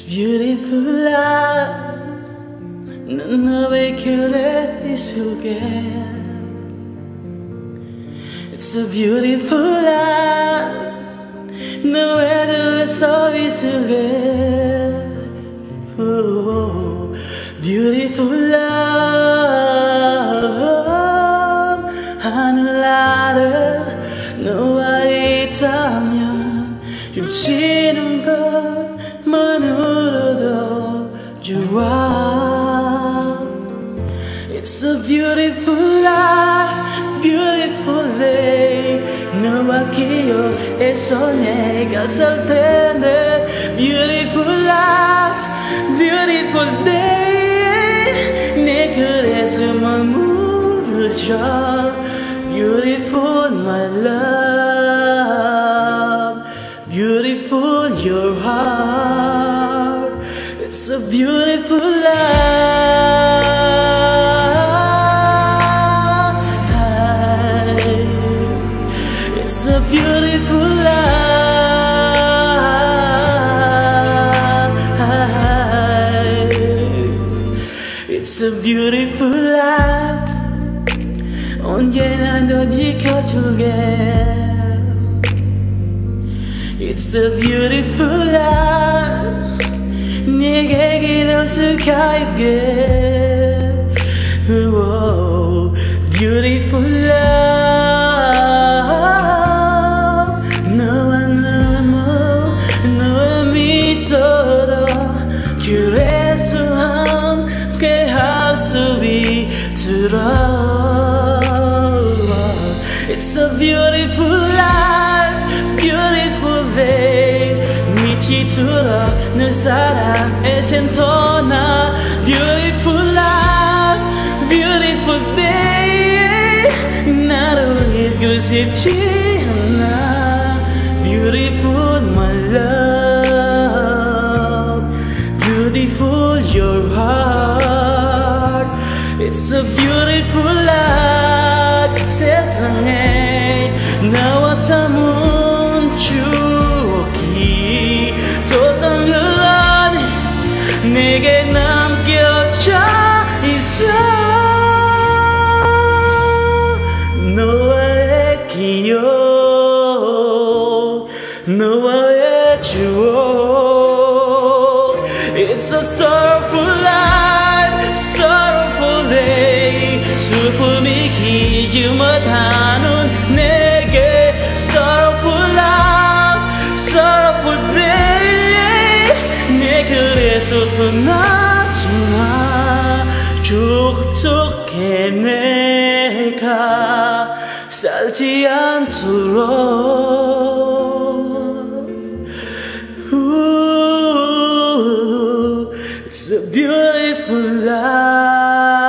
It's beautiful love 난 너의 그래 속에 It's a beautiful love 너의 눈에서 있을래 oh, Beautiful love 하늘 아래 너와 있다면 춤추는 것 it's a beautiful life, beautiful day. No aquello e soñé que al tener Beautiful life, beautiful day. Ne querés mamurur Beautiful my love. a beautiful life It's a beautiful life It's a beautiful life 언제나 널 지켜줄게 It's a beautiful life 네게 길을 수가있게 Whoa, Beautiful love 너와 눈물 너의 미소도 그래서 함께 할 수 있도록 It's a beautiful 미치도록 늘 사랑에 센터나 Beautiful life, beautiful day 나를 잊고 싶지 않아 Beautiful my love Beautiful your heart It's a beautiful life 세상에 나와 담은 추 내게 남겨져 있어 너와의 기억 너와의 추억 It's a sorrowful life, sorrowful day 슬픔이 기지 못하는 내게서 나지마 죽적해 내가 살지 않도록 Ooh, It's a beautiful life